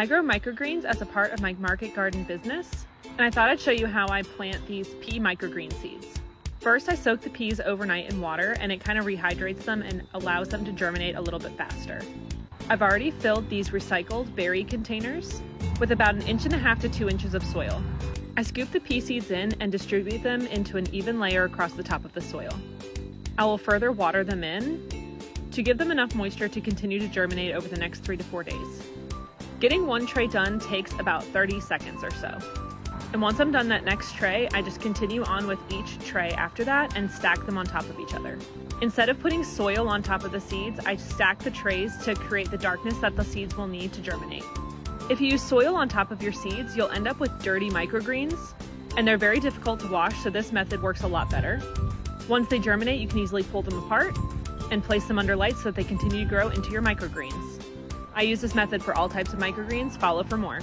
I grow microgreens as a part of my market garden business, and I thought I'd show you how I plant these pea microgreen seeds. First, I soak the peas overnight in water and it kind of rehydrates them and allows them to germinate a little bit faster. I've already filled these recycled berry containers with about an inch and a half to two inches of soil. I scoop the pea seeds in and distribute them into an even layer across the top of the soil. I will further water them in to give them enough moisture to continue to germinate over the next three to four days. Getting one tray done takes about 30 seconds or so. And once I'm done that next tray, I just continue on with each tray after that and stack them on top of each other. Instead of putting soil on top of the seeds, I stack the trays to create the darkness that the seeds will need to germinate. If you use soil on top of your seeds, you'll end up with dirty microgreens, and they're very difficult to wash, so this method works a lot better. Once they germinate, you can easily pull them apart and place them under light so that they continue to grow into your microgreens. I use this method for all types of microgreens. Follow for more.